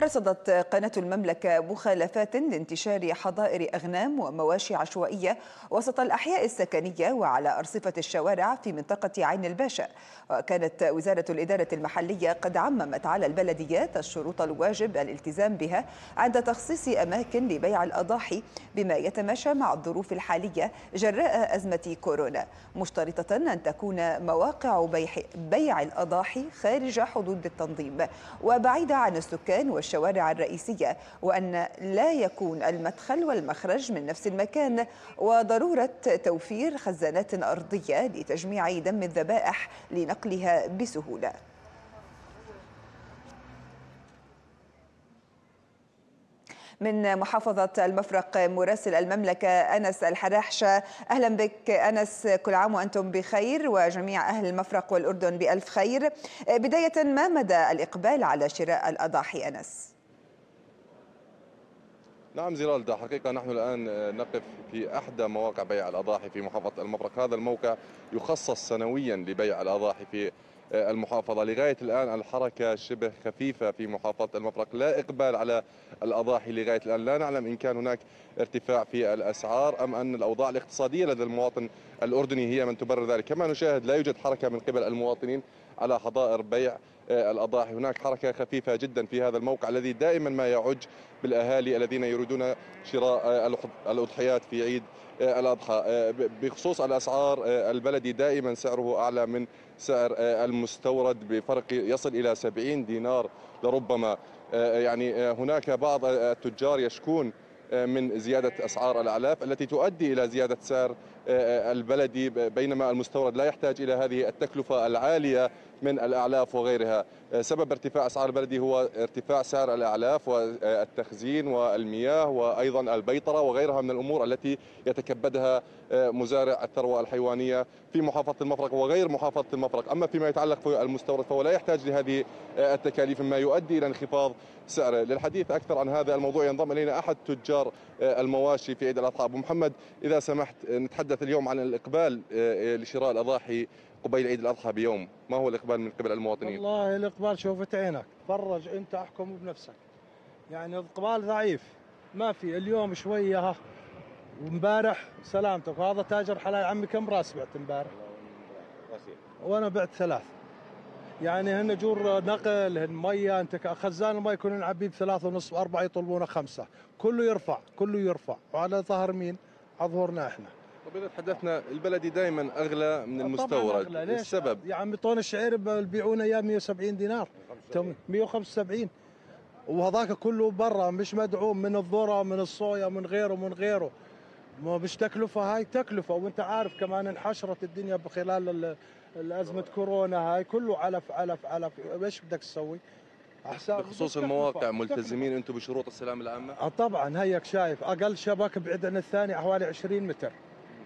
رصدت قناة المملكة مخالفات لانتشار حظائر أغنام ومواشي عشوائية وسط الأحياء السكنية وعلى أرصفة الشوارع في منطقة عين الباشا. وكانت وزارة الإدارة المحلية قد عممت على البلديات الشروط الواجب الالتزام بها عند تخصيص أماكن لبيع الأضاحي بما يتماشى مع الظروف الحالية جراء أزمة كورونا مشترطة أن تكون مواقع بيع الأضاحي خارج حدود التنظيم. وبعيدة عن السكان الشوارع الرئيسية وأن لا يكون المدخل والمخرج من نفس المكان وضرورة توفير خزانات أرضية لتجميع دم الذبائح لنقلها بسهولة. من محافظة المفرق مراسل المملكة أنس الحراحشة. أهلا بك أنس كل عام وأنتم بخير وجميع أهل المفرق والأردن بألف خير. بداية ما مدى الإقبال على شراء الأضاحي أنس؟ نعم زيرالدا حقيقة نحن الآن نقف في أحدى مواقع بيع الأضاحي في محافظة المفرق. هذا الموقع يخصص سنويا لبيع الأضاحي في المحافظة. لغاية الآن الحركة شبه خفيفة في محافظة المفرق. لا إقبال على الأضاحي لغاية الآن. لا نعلم إن كان هناك ارتفاع في الأسعار أم أن الأوضاع الاقتصادية لدى المواطن الأردني هي من تبرر ذلك. كما نشاهد لا يوجد حركة من قبل المواطنين على حظائر بيع الأضاحي. هناك حركة خفيفة جدا في هذا الموقع الذي دائما ما يعج بالأهالي الذين يريدون شراء الأضحيات في عيد الأضحى. بخصوص الأسعار البلدي دائما سعره أعلى من سعر المستورد بفرق يصل إلى 70 دينار لربما. يعني هناك بعض التجار يشكون من زيادة أسعار الأعلاف التي تؤدي إلى زيادة سعر البلدي بينما المستورد لا يحتاج إلى هذه التكلفة العالية من الأعلاف وغيرها. سبب ارتفاع أسعار البلدي هو ارتفاع سعر الأعلاف والتخزين والمياه وأيضا البيطرة وغيرها من الأمور التي يتكبدها مزارع الثروة الحيوانية في محافظة المفرق وغير محافظة المفرق. أما فيما يتعلق في المستورد فهو لا يحتاج لهذه التكاليف مما يؤدي إلى انخفاض سعره. للحديث أكثر عن هذا الموضوع ينضم إلينا أحد تجار المواشي في عيد الأضحى. أبو محمد إذا سمحت نتحدث اليوم عن الإقبال لشراء الأضاحي قبيل عيد الأضحى بيوم. ما هو الإقبال من قبل المواطنين؟ والله الإقبال شوفت عينك. فرج أنت أحكم بنفسك. يعني الإقبال ضعيف. ما في. اليوم شوية ها. وامبارح سلامتك. وهذا تاجر حلال عمي كم راس بعت امبارح؟ وأنا بعت ثلاث. يعني هن جور نقل هن مية. أنت خزان المي يكون نعبيه بثلاثة ونص واربعة يطلبونه خمسة. كله يرفع كله يرفع. وعلى ظهر مين؟ على ظهرنا إحنا. طب اذا تحدثنا البلدي دائما أغلى من المستورد طبعاً أغلى. ليش؟ السبب. يا عمي طون الشعير بيبيعونه اياه 170 دينار. 175 وهذاك كله برا مش مدعوم من الذرة من الصويا من غيره من غيره. ما مش تكلفة هاي تكلفة. وانت عارف كمان انحشرت الدنيا بخلال الأزمة كورونا هاي. كله علف علف علف. إيش بدك تسوي؟ أحسن. بخصوص المواقع ملتزمين أنتم بشروط السلامه العامة؟ آه طبعا هيك شايف. أقل شبكة بعيد عن الثاني حوالي 20 متر.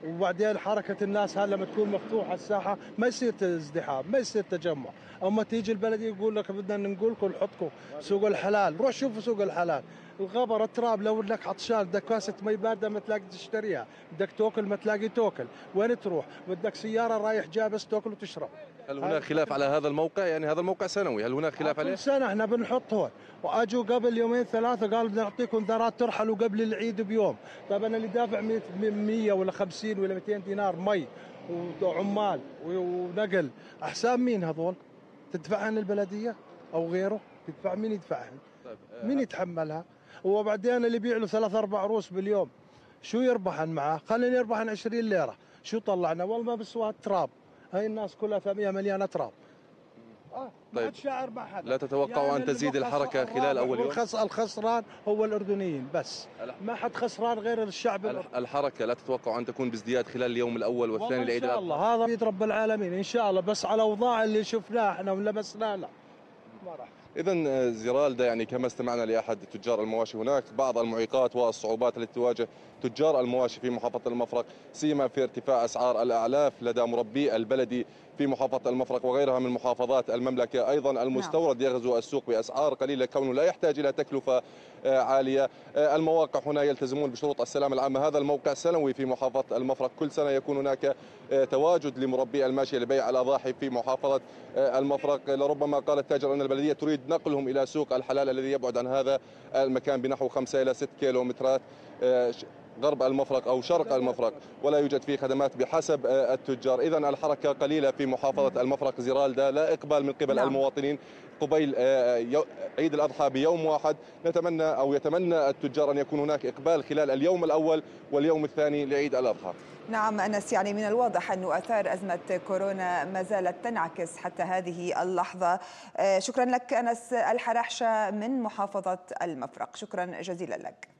وبعدين حركة الناس هلا لما تكون مفتوحة الساحة ما يصير ازدحام ما يصير تجمع. أما تيجي البلدية يقول لك بدنا نقول لكم نحطكم سوق الحلال. روح شوفوا سوق الحلال. الغبر التراب لو انك عطشان بدك كاسة مي باردة ما تلاقي تشتريها. بدك تاكل ما تلاقي تاكل وين تروح؟ بدك سيارة رايح جاي بس تاكل وتشرب. هل هناك خلاف على هذا الموقع؟ يعني هذا الموقع سنوي. هل هناك خلاف عليه؟ كل سنة. إحنا بنحط هون. وأجوا قبل يومين ثلاثة قالوا بدنا نعطيكم ذرات ترحلوا قبل العيد بيوم. طيب أنا اللي دافع 100 ولا 50 ولا 200 دينار مي وعمال ونقل احسان مين هذول؟ تدفعهن البلدية أو غيره؟ تدفع مين يدفعهن؟ طيب مين يتحملها؟ وبعدين اللي يبيع له ثلاث أربع روس باليوم شو يربحن معاه؟ خلينا يربحن 20 ليرة، شو طلعنا؟ والله ما بسوى تراب، هاي الناس كلها ثمية مليانه تراب. آه طيب. شاعر ما حدا. لا تتوقعوا يعني أن تزيد الحركة خلال أول يوم؟ الخسران هو الأردنيين بس. ما حد خسران غير الشعب الحركة لا تتوقعوا أن تكون بازدياد خلال اليوم الأول والثاني لعيد ان شاء الله. هذا بيد رب العالمين. إن شاء الله. بس على أوضاع اللي شفناه إحنا ولمسناه لا ما راح. إذا زيرالدا يعني كما استمعنا لأحد تجار المواشي هناك بعض المعيقات والصعوبات التي تواجه تجار المواشي في محافظة المفرق سيما في ارتفاع أسعار الأعلاف لدى مربي البلدي في محافظة المفرق وغيرها من محافظات المملكة. أيضا المستورد يغزو السوق بأسعار قليلة كونه لا يحتاج إلى تكلفة عالية. المواقع هنا يلتزمون بشروط السلامة العامة. هذا الموقع سنوي في محافظة المفرق. كل سنة يكون هناك تواجد لمربي الماشية لبيع الأضاحي في محافظة المفرق. لربما قال التاجر أن البلدية تريد نقلهم إلى سوق الحلال الذي يبعد عن هذا المكان بنحو 5 إلى 6 كيلومترات. غرب المفرق أو شرق المفرق ولا يوجد فيه خدمات بحسب التجار. إذا الحركة قليلة في محافظة المفرق زرالدا لا إقبال من قبل نعم. المواطنين. قبيل عيد الأضحى بيوم واحد. نتمنى أو يتمنى التجار أن يكون هناك إقبال خلال اليوم الأول واليوم الثاني لعيد الأضحى. نعم أنس يعني من الواضح أن أثار أزمة كورونا ما زالت تنعكس حتى هذه اللحظة. شكرا لك أنس الحرحشة من محافظة المفرق. شكرا جزيلا لك.